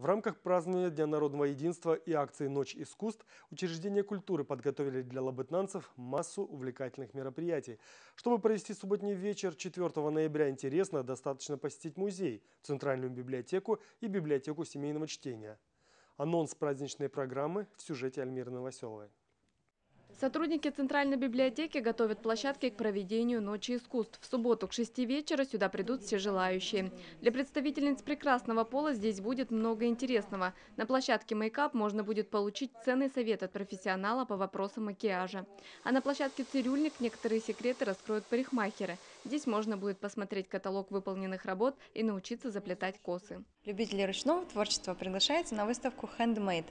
В рамках празднования Дня народного единства и акции «Ночь искусств» учреждения культуры подготовили для лабытнанцев массу увлекательных мероприятий. Чтобы провести субботний вечер 4 ноября интересно, достаточно посетить музей, Центральную библиотеку и библиотеку семейного чтения. Анонс праздничной программы в сюжете Альмиры Новоселовой. Сотрудники Центральной библиотеки готовят площадки к проведению Ночи искусств. В субботу к 6 вечера сюда придут все желающие. Для представительниц прекрасного пола здесь будет много интересного. На площадке «Мейкап» можно будет получить ценный совет от профессионала по вопросам макияжа. А на площадке «Цирюльник» некоторые секреты раскроют парикмахеры. Здесь можно будет посмотреть каталог выполненных работ и научиться заплетать косы. Любители ручного творчества приглашаются на выставку Handmade.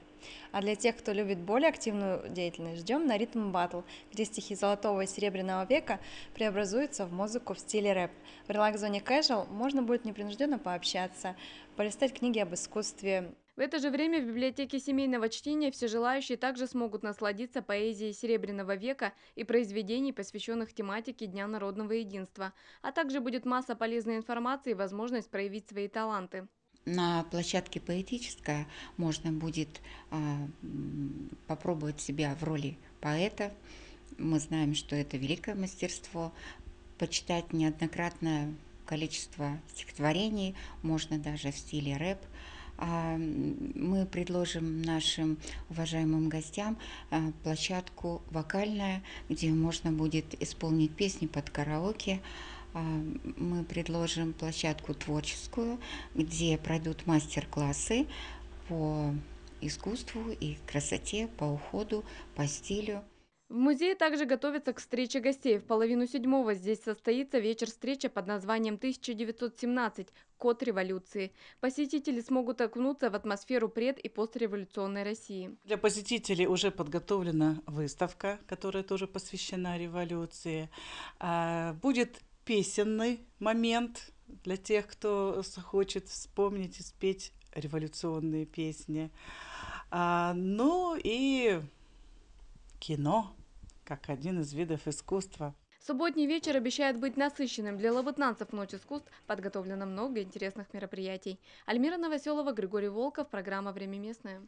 А для тех, кто любит более активную деятельность, ждем на ритм батл, где стихи золотого и серебряного века преобразуются в музыку в стиле рэп. В релакс-зоне Casual можно будет непринужденно пообщаться, полистать книги об искусстве, в это же время в библиотеке семейного чтения все желающие также смогут насладиться поэзией Серебряного века и произведений, посвященных тематике Дня народного единства, а также будет масса полезной информации и возможность проявить свои таланты. На площадке поэтическая можно будет э, попробовать себя в роли поэта. Мы знаем, что это великое мастерство. Почитать неоднократное количество стихотворений, можно даже в стиле рэп. А, мы предложим нашим уважаемым гостям а, площадку вокальная, где можно будет исполнить песни под караоке. А, мы предложим площадку творческую, где пройдут мастер-классы по искусству и красоте, по уходу, по стилю. В музее также готовятся к встрече гостей. В половину седьмого здесь состоится вечер-встреча под названием «1917. Код революции». Посетители смогут окунуться в атмосферу пред- и постреволюционной России. Для посетителей уже подготовлена выставка, которая тоже посвящена революции. А, будет песенный момент для тех, кто хочет вспомнить и спеть революционные песни. А, ну и кино как один из видов искусства. Субботний вечер обещает быть насыщенным. Для лабытнанцев «Ночь искусств» подготовлено много интересных мероприятий. Альмира Новоселова, Григорий Волков, программа «Время местное».